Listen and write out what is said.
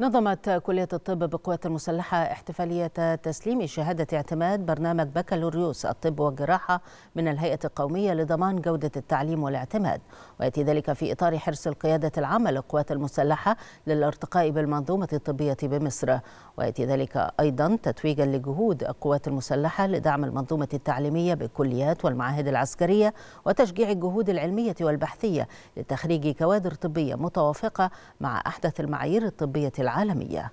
نظمت كلية الطب بالقوات المسلحة احتفالية تسليم شهادة اعتماد برنامج بكالوريوس الطب والجراحة من الهيئة القومية لضمان جودة التعليم والاعتماد. ويأتي ذلك في إطار حرص القيادة العامة للقوات المسلحة للارتقاء بالمنظومة الطبية بمصر. ويأتي ذلك أيضا تتويجا لجهود القوات المسلحة لدعم المنظومة التعليمية بالكليات والمعاهد العسكرية وتشجيع الجهود العلمية والبحثية لتخريج كوادر طبية متوافقة مع أحدث المعايير الطبية العالمية.